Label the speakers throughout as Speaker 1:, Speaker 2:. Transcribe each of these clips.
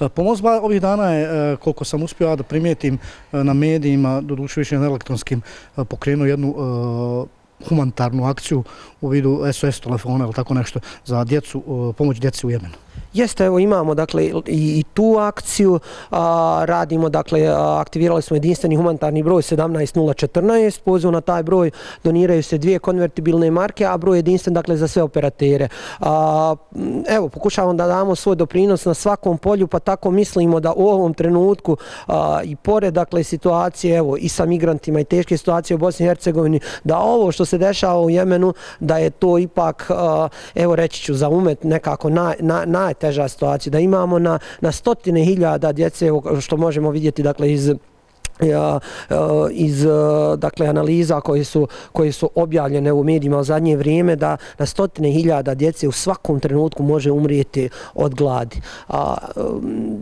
Speaker 1: E, pomozba ovih dana je, e, koliko sam uspio da primijetim e, na medijima, doduše više na elektronskim, pokrenuo jednu humanitarnu akciju u vidu SOS telefona ili tako nešto za djecu, pomoć djeci u Jemenu.
Speaker 2: Jeste, evo imamo dakle i, i tu akciju, a, radimo dakle, aktivirali smo jedinstveni humanitarni broj 17014, pozivu na taj broj doniraju se dvije konvertibilne marke, a broj jedinstven dakle za sve operatere. A, evo, pokušavamo da damo svoj doprinos na svakom polju, pa tako mislimo da u ovom trenutku a, i pored dakle situacije evo i sa migrantima i teške situacije u Bosni i Hercegovini, da ovo što se dešava u Jemenu, da je to ipak, a, evo reći ću, za umet nekako naj, naj, naj najteža situacija, da imamo na, na stotine hiljada djece, što možemo vidjeti dakle, iz E, iz e, dakle analiza koje su koje su objavljene u medijima u zadnje vrijeme da na stotine hiljada djece u svakom trenutku može umrijeti od gladi. A, e,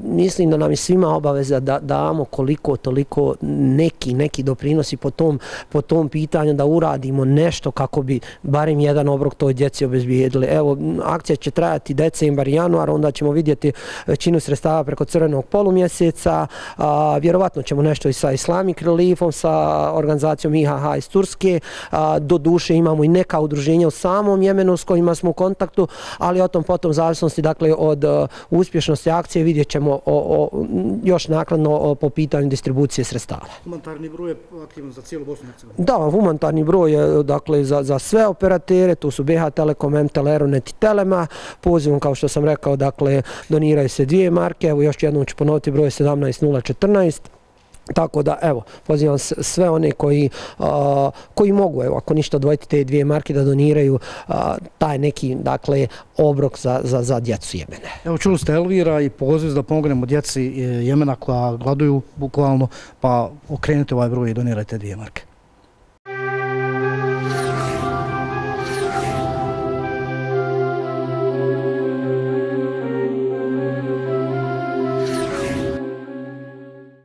Speaker 2: mislim da nam je svima obaveza da damo koliko toliko neki neki doprinosi po tom po tom pitanju da uradimo nešto kako bi barem jedan obrok toj djeci obezbijedili. Evo akcija će trajati decembar i januar, onda ćemo vidjeti većinu sredstava preko crvenog polumjeseca. A, vjerovatno ćemo nešto i sa Islamic Reliefom, sa organizacijom IHH iz Turske. Do duše imamo i neka udruženja u samom Jemenu s kojima smo u kontaktu, ali o tom potom zavisnosti dakle, od uspješnosti akcije vidjet ćemo o, o, još nakladno po pitanju distribucije sredstava.
Speaker 1: Humanitarni broj je aktivan za cijelu Bosnu
Speaker 2: Da, humanitarni broj je dakle, za, za sve operatere, tu su BH Telekom, MTL, Aeronet i Telema. Pozivom, kao što sam rekao, dakle, doniraju se dvije marke. Evo još jednom ću ponoviti broj 17014. Tako da, evo, pozivam sve one koji, a, koji mogu, evo, ako ništa odvojiti te dvije marke da doniraju a, taj neki, dakle, obrok za, za, za djecu Jemene.
Speaker 1: Evo, čuli ste Elvira i poziv da pomognemo djeci e, Jemena koja gladuju bukvalno, pa okrenite ovaj broj i donirajte dvije marke.